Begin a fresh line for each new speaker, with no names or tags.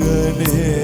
மகளே